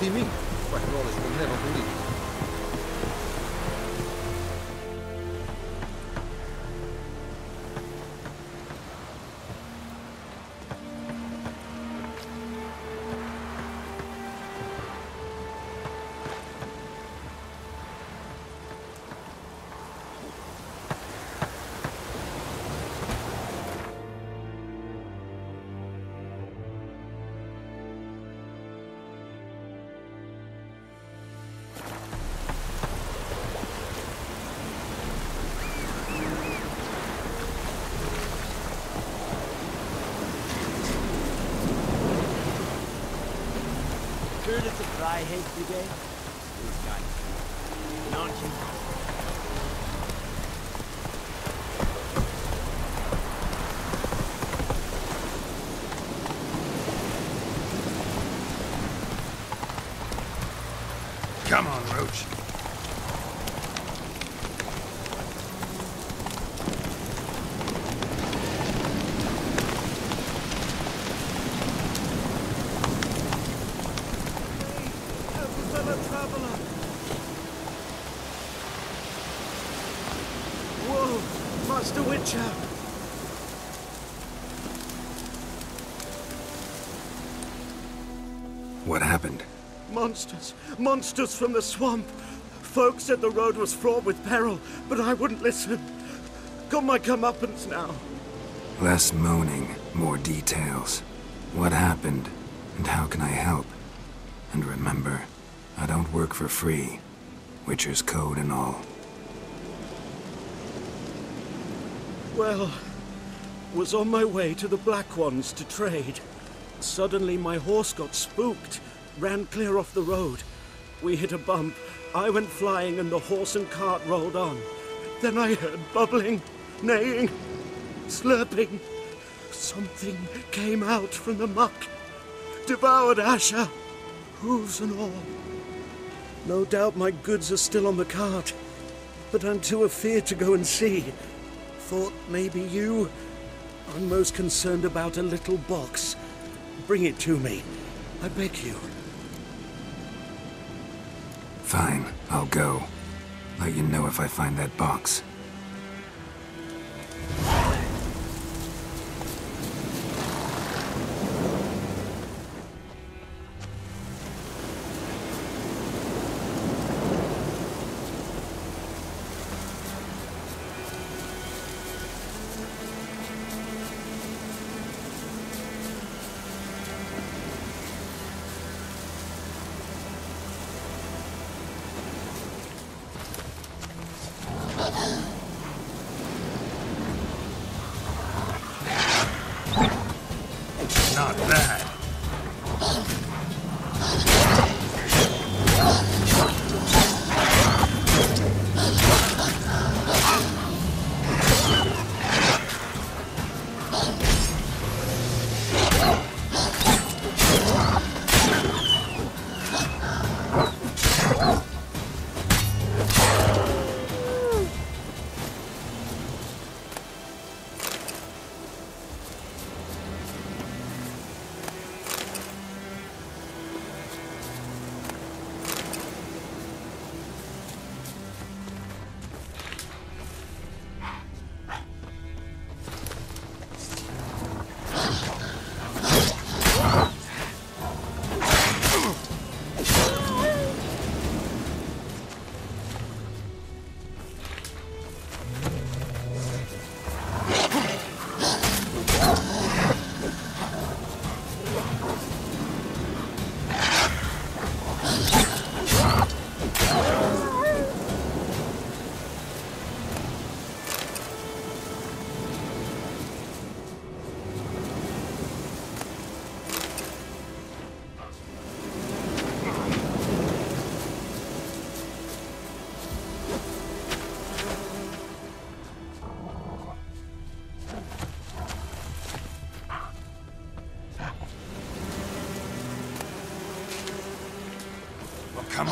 de mim. Quack não the Fryhead Brigade? These guys. You? Come on, Roach. Fellow traveler. Whoa, Master Witcher. What happened? Monsters, monsters from the swamp. Folk said the road was fraught with peril, but I wouldn't listen. Got my comeuppance now. Less moaning, more details. What happened, and how can I help? And remember, I don't work for free. Witcher's code and all. Well, was on my way to the Black Ones to trade. Suddenly my horse got spooked, ran clear off the road. We hit a bump. I went flying and the horse and cart rolled on. Then I heard bubbling, neighing, slurping. Something came out from the muck, devoured Asher, hooves and all. No doubt my goods are still on the cart, but I'm too afeard to go and see. Thought maybe you. I'm most concerned about a little box. Bring it to me. I beg you. Fine, I'll go. Let you know if I find that box.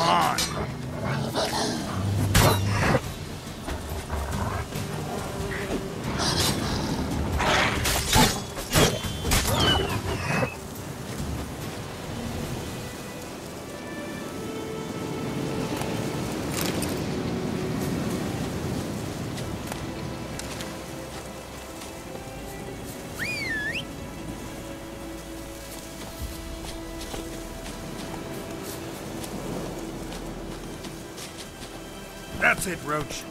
On. That's it, Roach.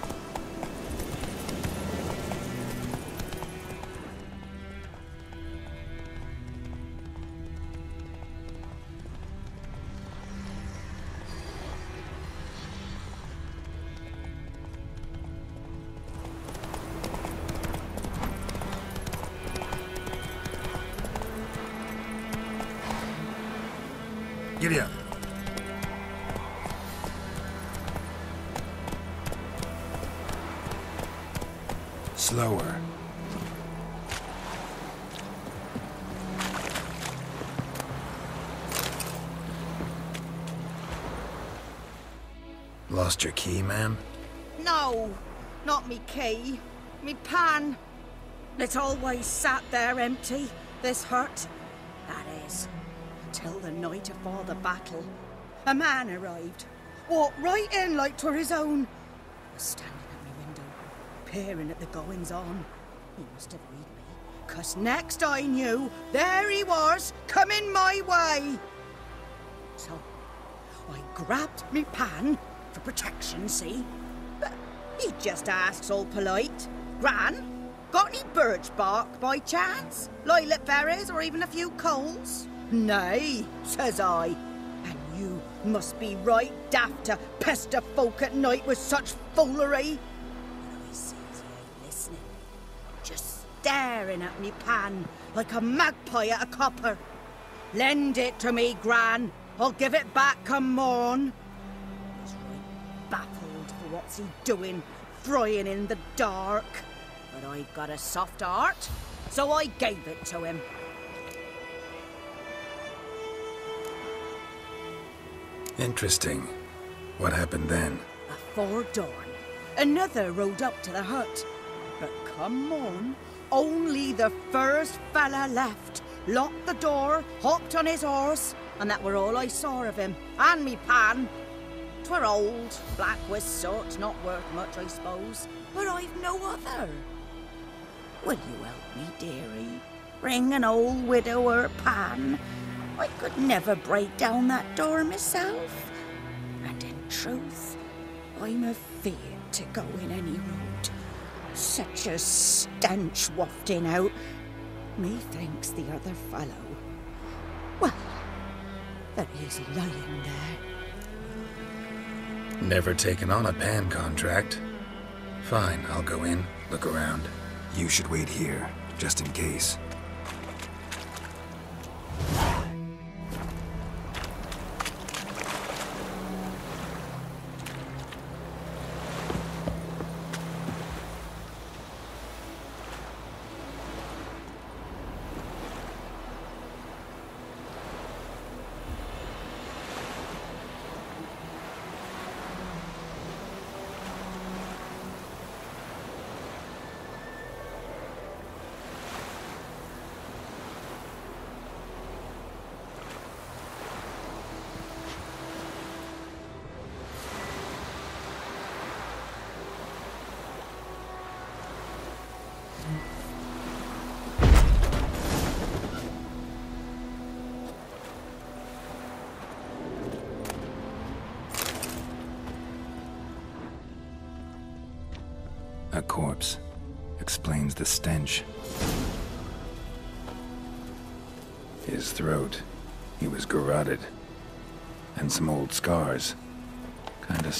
Lost your key, ma'am? No, not me key. Me pan. It always sat there empty, this hut. That is, till the night afore the battle. A man arrived. Walked right in like 'twere his own. Was standing at my window, peering at the goings on. He must have read me, 'cause next I knew, there he was, coming my way. So, I grabbed me pan, protection, see? But he just asks all polite. Gran, got any birch bark by chance? Lilac berries or even a few coals? Nay, says I. And you must be right daft to pester folk at night with such foolery. Listening. Just staring at me pan like a magpie at a copper. Lend it to me, Gran. I'll give it back come morn. Baffled for what's he doing, frying in the dark. But I've got a soft heart, so I gave it to him. Interesting. What happened then? Afore dawn, another rode up to the hut. But come on, only the first fella left. Locked the door, hopped on his horse, and that were all I saw of him. And me pan. 'Twere old, black with soot, not worth much, I suppose. But I've no other. Will you help me, dearie? Bring an old widower pan. I could never break down that door myself. And in truth, I'm afeard to go in any road. Such a stench wafting out. Methinks the other fellow. Well, that he's lying there. Never taken on a pan contract. Fine, I'll go in, look around. You should wait here, just in case.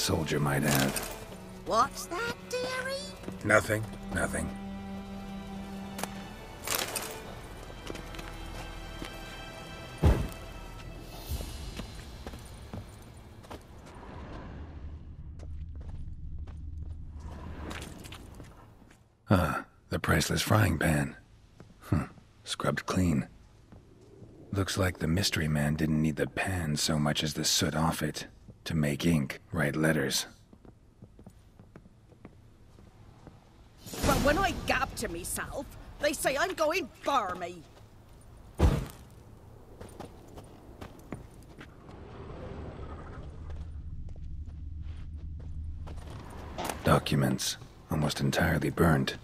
Soldier might have. What's that, dearie? Nothing. Nothing. Ah, the priceless frying pan. Hmm, scrubbed clean. Looks like the mystery man didn't need the pan so much as the soot off it to make ink, write letters. But when I gab to myself, they say I'm going barmy. Documents, almost entirely burnt.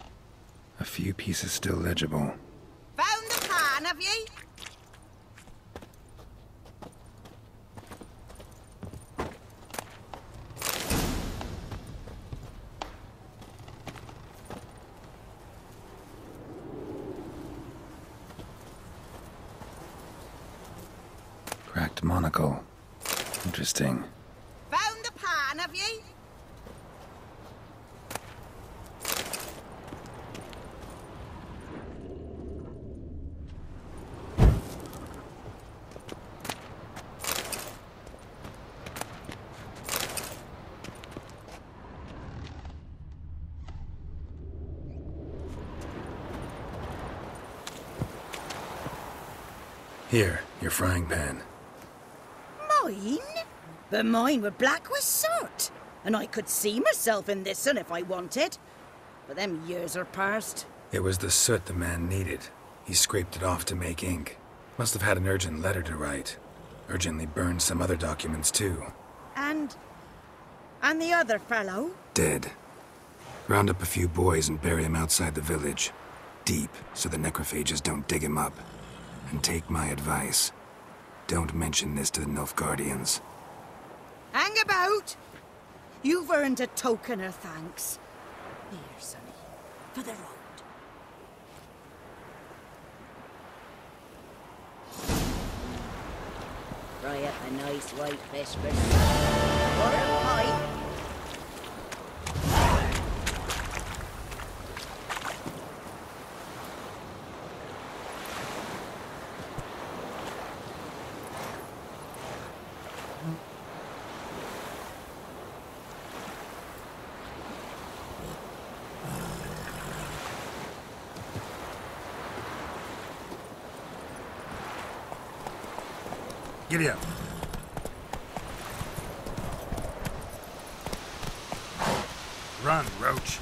A few pieces still legible. Found the pan, have ye? cleft monocle. Interesting. Found the pan, have ye? Here, your frying pan. Mine? But mine were black with soot. And I could see myself in this one if I wanted. But them years are past. It was the soot the man needed. He scraped it off to make ink. Must have had an urgent letter to write. Urgently burned some other documents too. And. And the other fellow? Dead. Round up a few boys and bury him outside the village. Deep, so the necrophages don't dig him up. And take my advice. Don't mention this to the Nilfgaardians. Hang about! You've earned a token of thanks. Here, sonny, for the road. Fry up a nice white fish for What a pie! Giddy up. Run, Roach.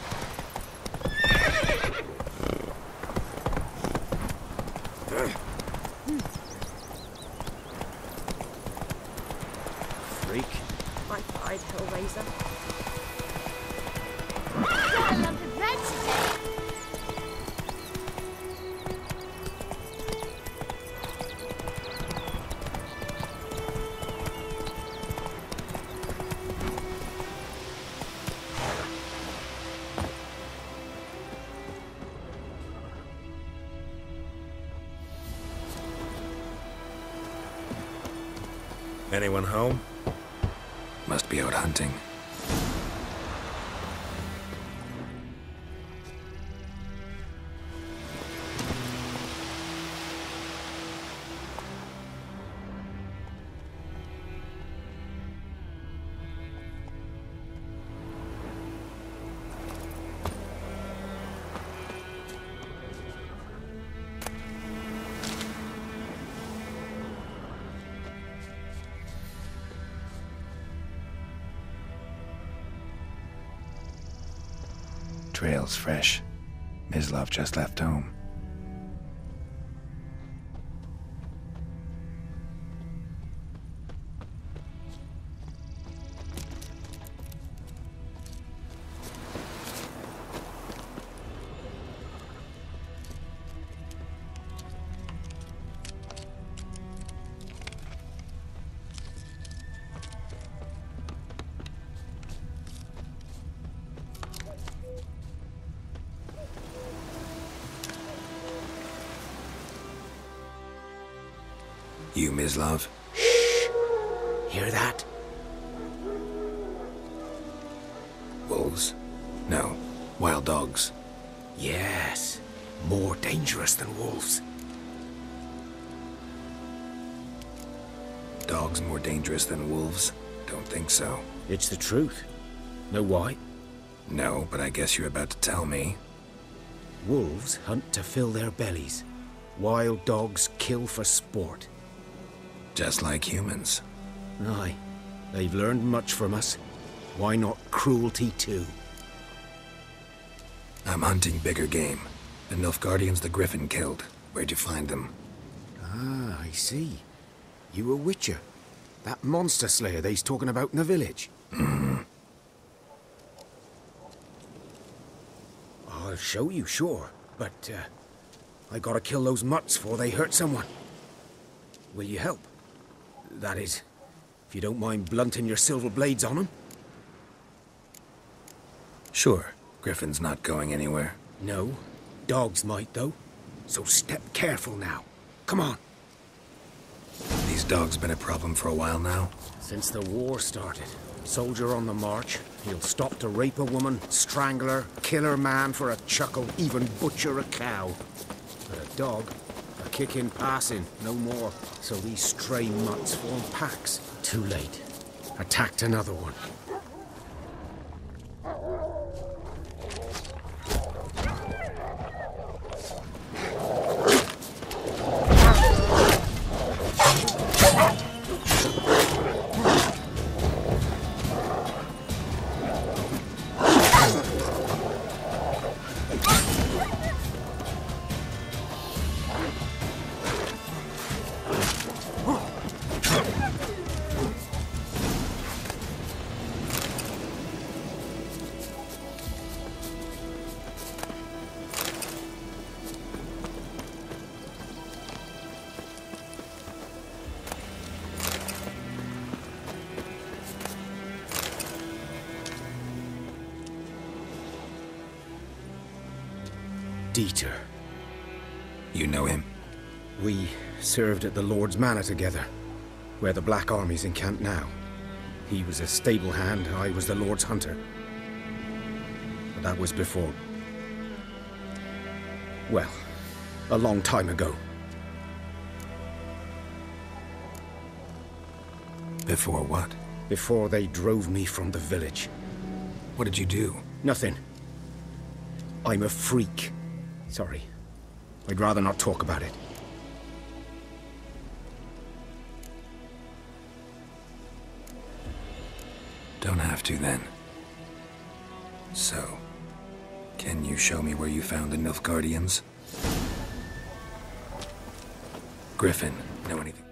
Trail's fresh. Mislav just left home. You, Mislav? Hear that? Wolves? No. Wild dogs. Yes. More dangerous than wolves. Dogs more dangerous than wolves? Don't think so. It's the truth. Know why? No, but I guess you're about to tell me. Wolves hunt to fill their bellies. Wild dogs kill for sport. Just like humans. Aye. They've learned much from us. Why not cruelty too? I'm hunting bigger game. The Nilfgaardians the Griffin killed. Where'd you find them? Ah, I see. You a witcher. That monster slayer they's talking about in the village. I'll show you, sure. But, uh, I gotta kill those mutts before they hurt someone. Will you help? That is, if you don't mind blunting your silver blades on them. Sure. Griffin's not going anywhere. No. Dogs might, though. So step careful now. Come on. These dogs been a problem for a while now? Since the war started. Soldier on the march. He'll stop to rape a woman, strangle her, kill her man for a chuckle, even butcher a cow. But a dog, kick in passing, no more. So these stray mutts form packs. Too late. Attacked another one. Dieter. You know him? We served at the Lord's Manor together, where the Black Army's encamped now. He was a stable hand, I was the Lord's hunter. But that was before... Well, a long time ago. Before what? Before they drove me from the village. What did you do? Nothing. I'm a freak. Sorry. I'd rather not talk about it. Don't have to then. So, can you show me where you found the Nilfgaardians? Griffin, know anything?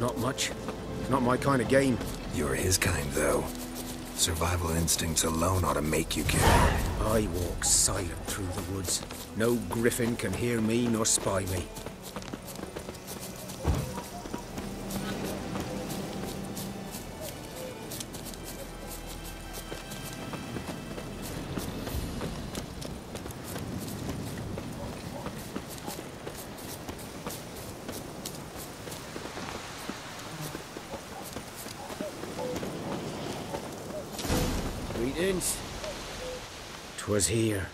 Not much. Not my kind of game. You're his kind, though. Survival instincts alone ought to make you care. I walk silent through the woods. No griffin can hear me nor spy me. 'Twas here.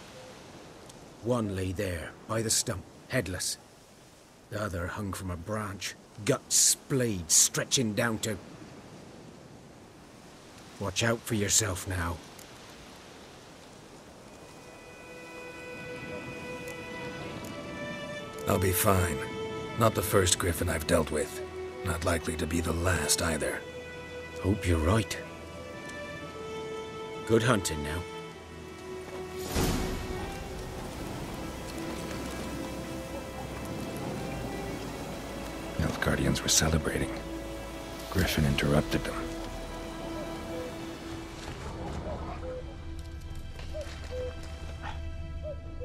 One lay there, by the stump, headless. The other hung from a branch, gut splayed, stretching down to... Watch out for yourself now. I'll be fine. Not the first griffin I've dealt with. Not likely to be the last either. Hope you're right. Good hunting now. Nilfgaardians were celebrating. Griffin interrupted them.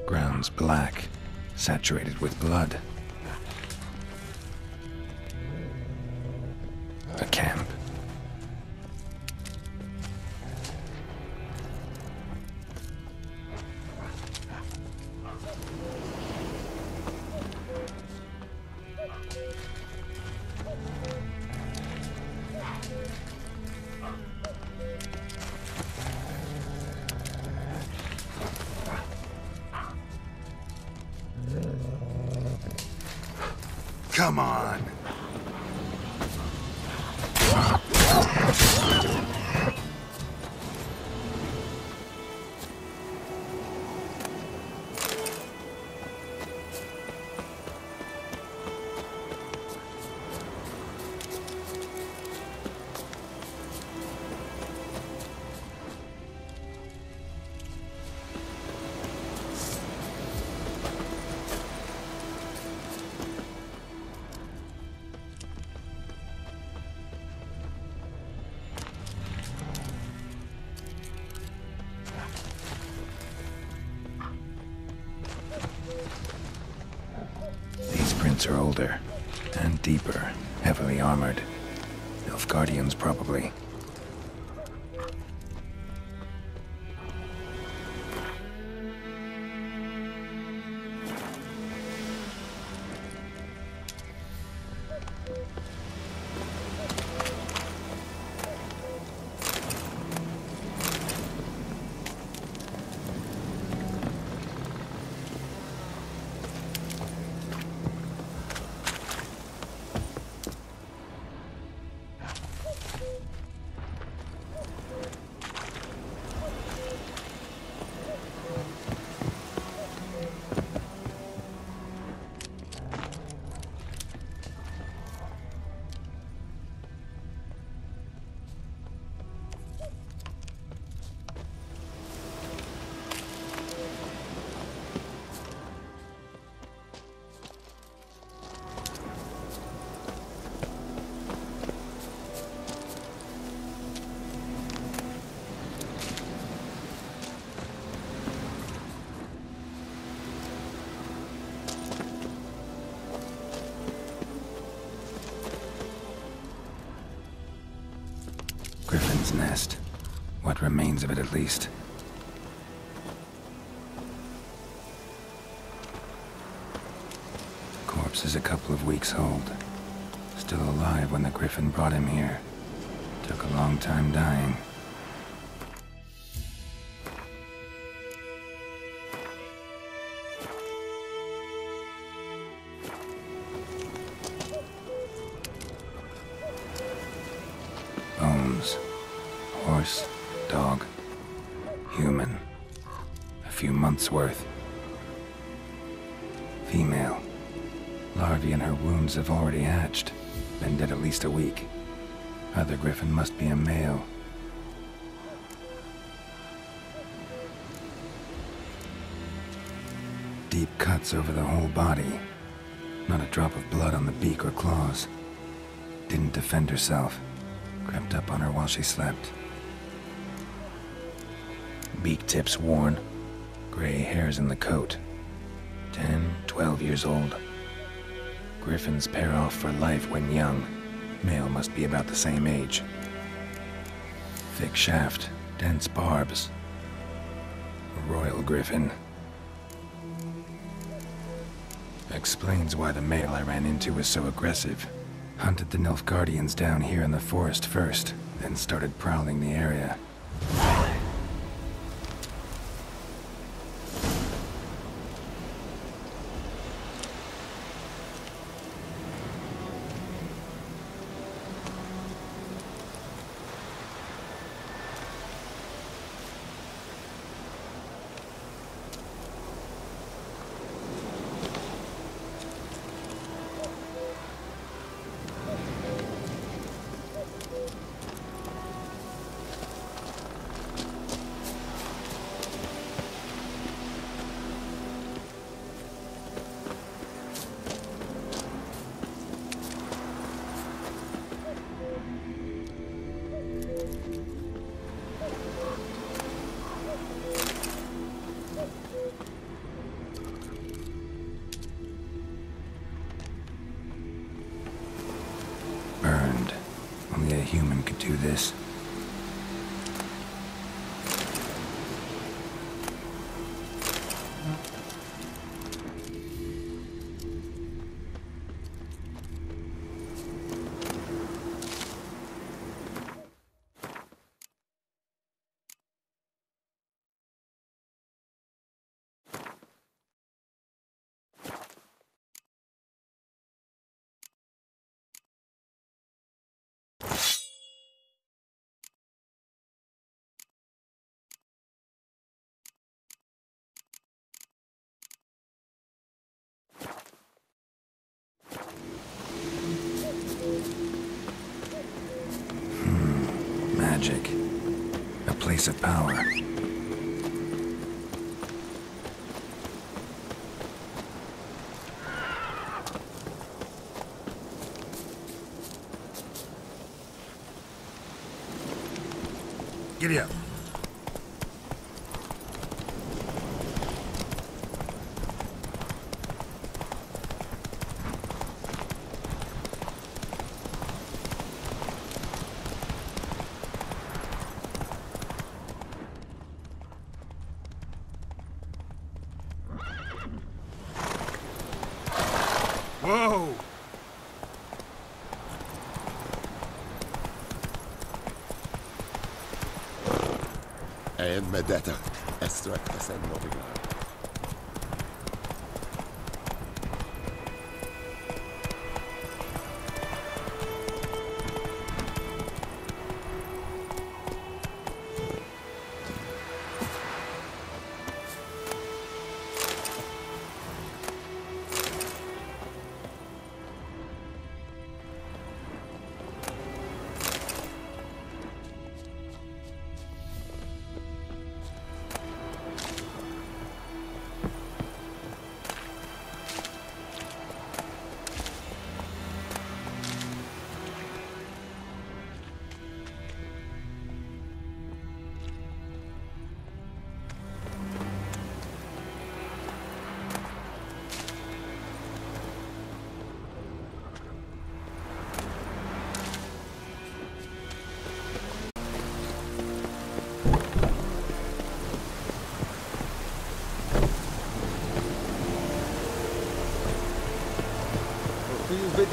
Ground's black, saturated with blood. Nilfgaardians, probably. Corpse is a couple of weeks old. Still alive when the Griffin brought him here. Took a long time dying. Least a week. Other griffin must be a male. Deep cuts over the whole body. Not a drop of blood on the beak or claws. Didn't defend herself. Crept up on her while she slept. Beak tips worn. Gray hairs in the coat. Ten, twelve years old. Griffins pair off for life when young. Male must be about the same age. Thick shaft, dense barbs. A royal griffin. Explains why the male I ran into was so aggressive. Hunted the Nilfgaardians down here in the forest first, then started prowling the area. Magic. A place of power. Giddy up. Whoa! En med detta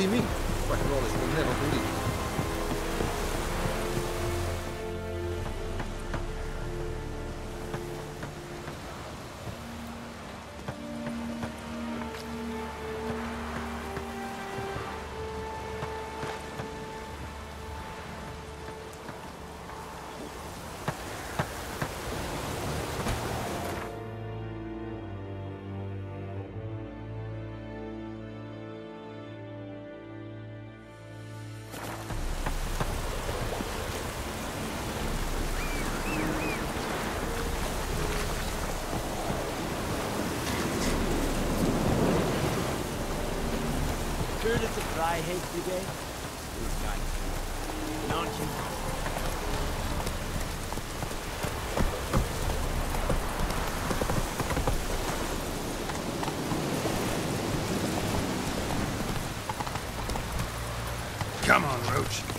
är sträckta en Heard hate today? It's nice. Nonchalant. Come on, Roach.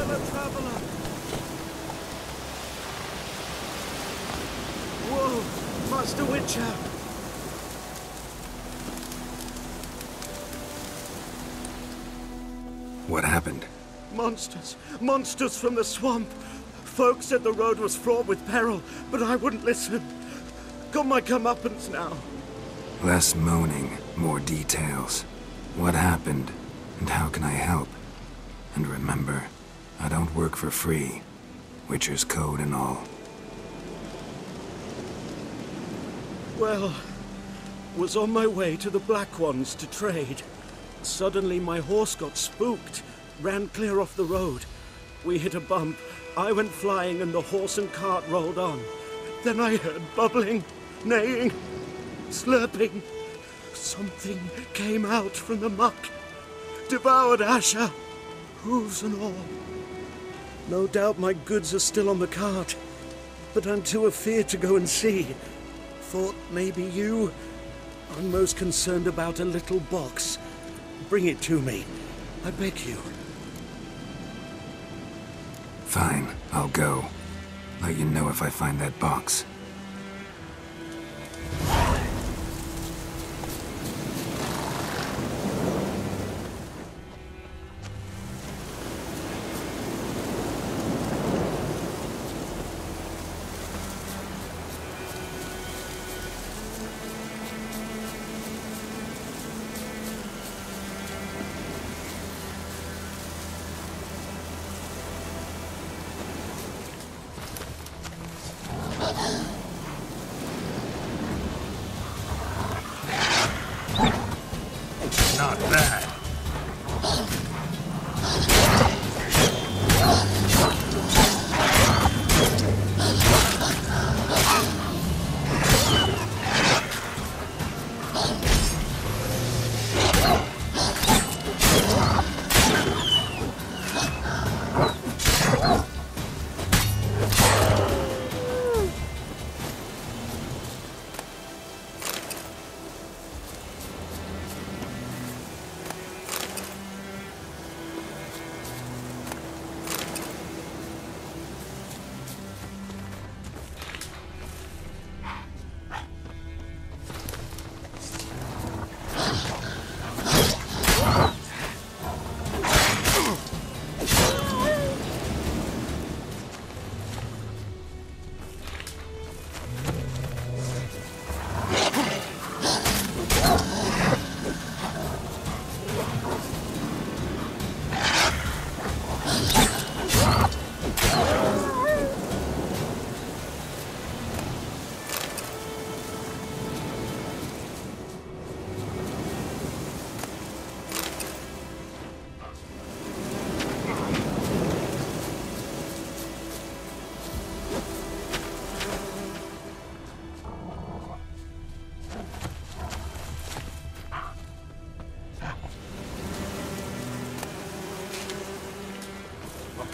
fellow traveler. Whoa, Master Witcher. What happened? Monsters, monsters from the swamp. Folk said the road was fraught with peril, but I wouldn't listen. Got my comeuppance now. Less moaning, more details. What happened, and how can I help? And remember, I don't work for free. Witcher's code and all. Well, was on my way to the Black Ones to trade. Suddenly my horse got spooked, ran clear off the road. We hit a bump. I went flying and the horse and cart rolled on. Then I heard bubbling, neighing, slurping. Something came out from the muck, devoured Asher, hooves and all. No doubt my goods are still on the cart. but I'm too afeard to go and see. Thought maybe you. I'm most concerned about a little box. Bring it to me. I beg you. Fine, I'll go. Let you know if I find that box.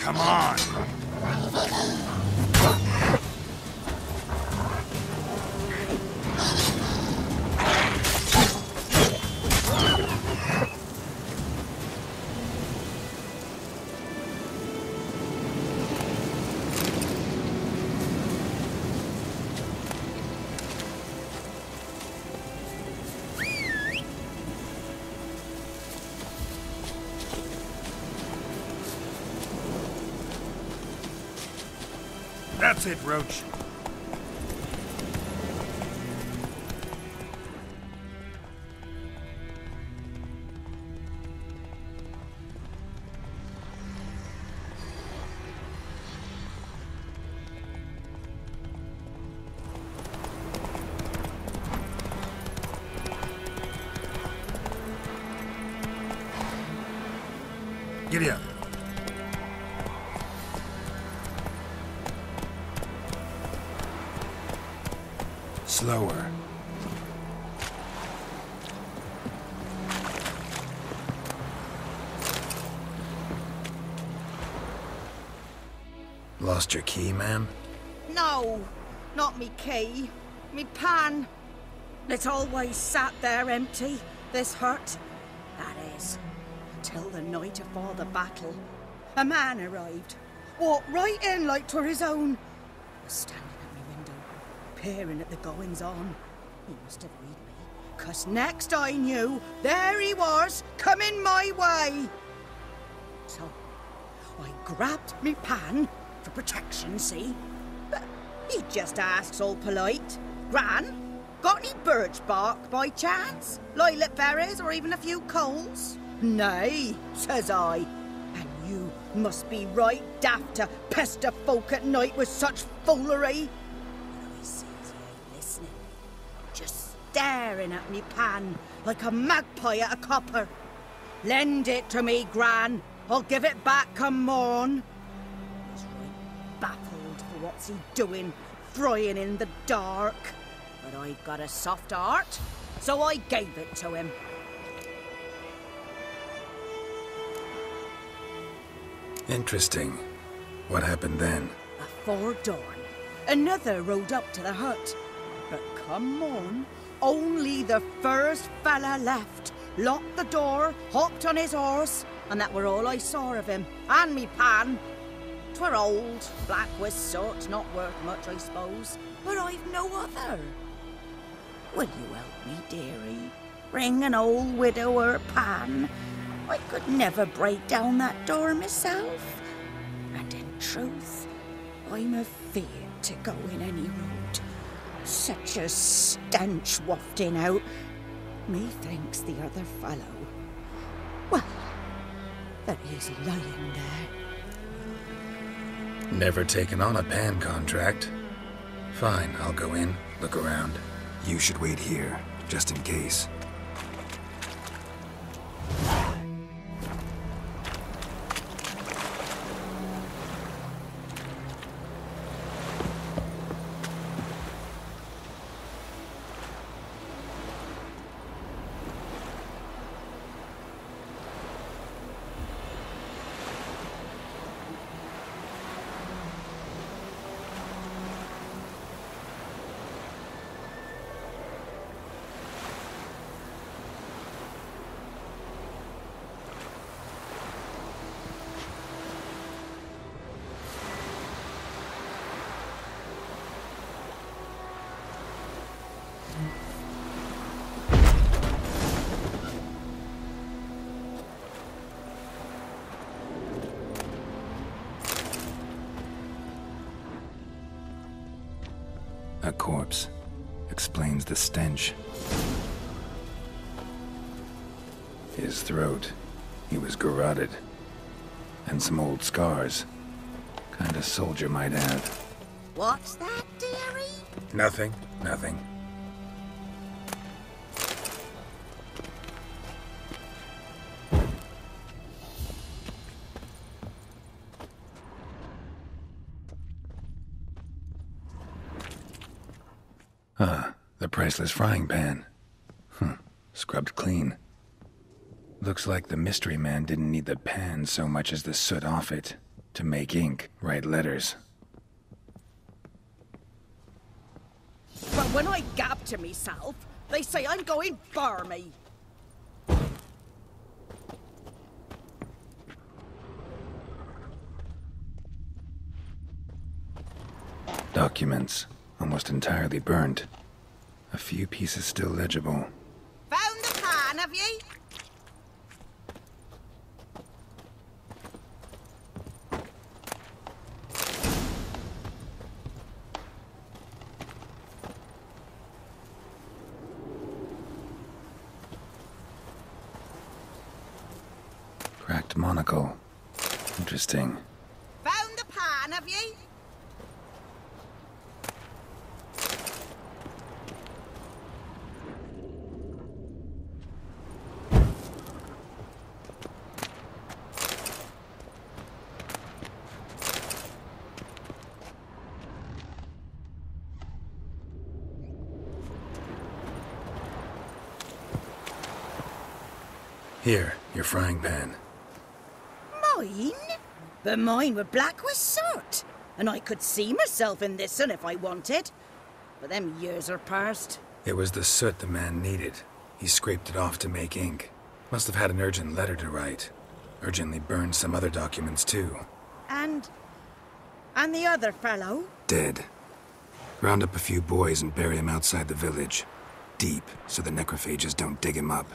Come on. It, Roach. Slower. Lost your key, ma'am? No, not me key. Me pan. It's always sat there empty, this hurt. That is, till the night afore the battle. A man arrived. Walked right in like twere his own. Standing peering at the goings on. He must have read me, 'cause next I knew, there he was, coming my way. So, I grabbed me pan for protection, see? But he just asks all polite. Gran, got any birch bark by chance? Lilac berries or even a few coals? Nay, says I. And you must be right daft to pester folk at night with such foolery. Staring at me pan like a magpie at a copper. Lend it to me, Gran. I'll give it back come morn. He's right baffled for what's he doing, frying in the dark. But I've got a soft heart, so I gave it to him. Interesting. What happened then? Afore dawn, Another rode up to the hut. But come on, only the first fella left. Locked the door, hopped on his horse, and that were all I saw of him. And me pan. Twere old, black with soot, not worth much, I suppose. But I've no other. Will you help me, dearie? Bring an old widower pan. I could never break down that door myself. And in truth, I'm afeard to go in any road. Such a stench wafting out. Methinks the other fellow. Well, that he's lying there. Never taken on a pan contract. Fine, I'll go in, look around. You should wait here, just in case. A corpse. Explains the stench. His throat. He was garroted. And some old scars. Kind of soldier might have. What's that, dearie? Nothing. Nothing. Priceless frying pan. Hmm, scrubbed clean. Looks like the mystery man didn't need the pan so much as the soot off it to make ink, write letters. But when I gab to myself, they say I'm going barmy. Documents, almost entirely burnt. A few pieces still legible. Found the have ye? Cracked monocle. Interesting. Found the pan, have ye? Here, your frying pan. Mine? But mine were black with soot. And I could see myself in this one if I wanted. But them years are past. It was the soot the man needed. He scraped it off to make ink. Must have had an urgent letter to write. Urgently burned some other documents too. And. And the other fellow? Dead. Round up a few boys and bury him outside the village. Deep, so the necrophages don't dig him up.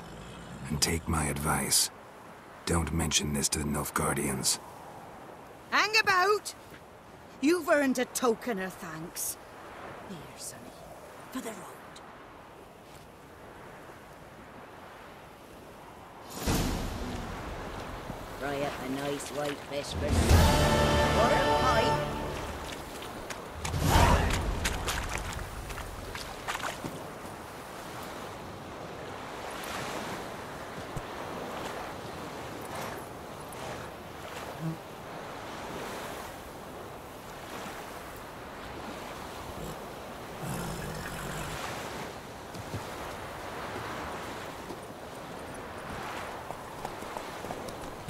And take my advice. Don't mention this to the Nilfgaardians. Hang about! You've earned a token of thanks. Here, sonny, for the road. Fry up a nice white fish for Water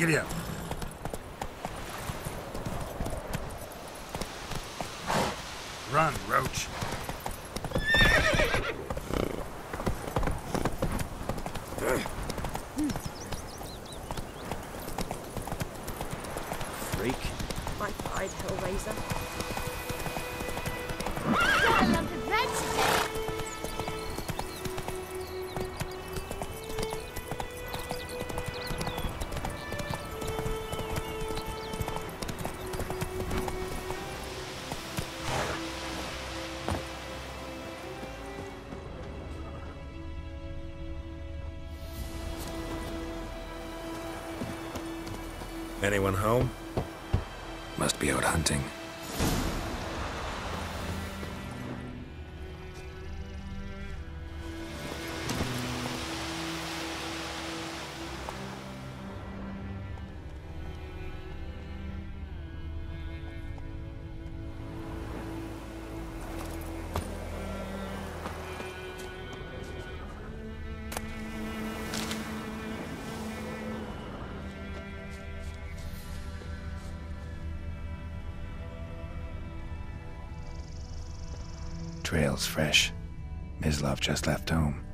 Giddy up. Anyone home? Must be out hunting. Trail's fresh. Mislav just left home.